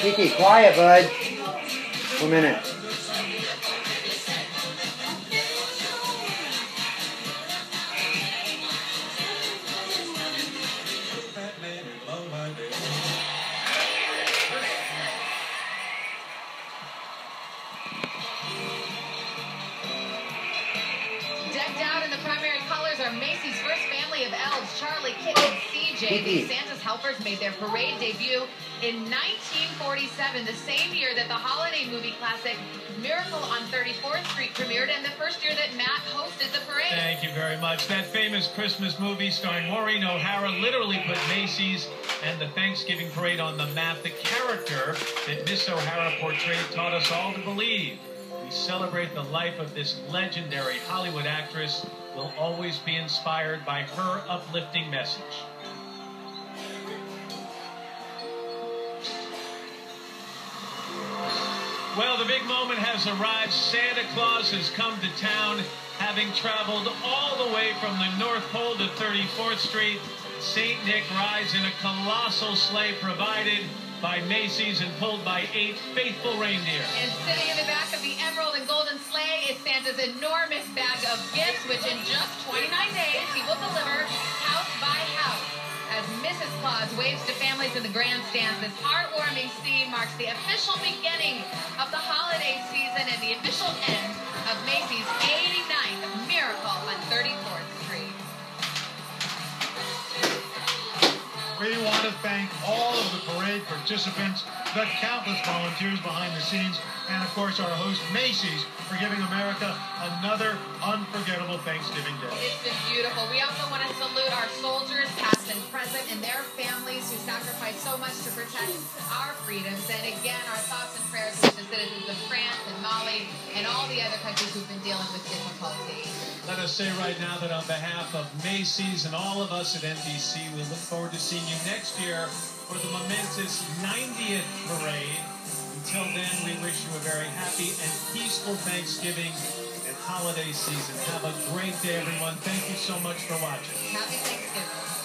Kiki, quiet, bud. One minute. Decked out in the primary colors are Macy's first family of elves, Charlie, and CJ. These Santa's helpers made their parade debut in 1947, the same year that the holiday movie classic Miracle on 34th Street premiered, and the first year that Matt hosted the parade. Thank you very much. That famous Christmas movie starring Maureen O'Hara literally put Macy's and the Thanksgiving parade on the map. The character that Miss O'Hara portrayed taught us all to believe. We celebrate the life of this legendary Hollywood actress. We'll always be inspired by her uplifting message. Well, the big moment has arrived. Santa Claus has come to town, having traveled all the way from the North Pole to 34th Street. St. Nick rides in a colossal sleigh provided by Macy's and pulled by eight faithful reindeer. And sitting in the back of the emerald and golden sleigh is Santa's enormous bag of gifts, which in just 29 days he will deliver house by house. As Mrs. Claus waves to families in the grandstands, this heartwarming scene the official beginning of the holiday season and the official end of Macy's 89th Miracle on 34th Street. We want to thank all of the parade participants, the countless volunteers behind the scenes, and of course our host Macy's for giving America another unforgettable Thanksgiving Day. It's been beautiful. We also want to salute our soldiers, past and present, and their families who sacrificed so much to protect our freedoms. And again, our thoughts and prayers with the citizens of France and Mali and all the other countries who've been dealing with difficulty. Let us say right now that on behalf of Macy's and all of us at NBC, we look forward to seeing you next year for the momentous 90th parade. Until then, we wish you a very happy and peaceful Thanksgiving and holiday season. Have a great day, everyone. Thank you so much for watching. Happy Thanksgiving.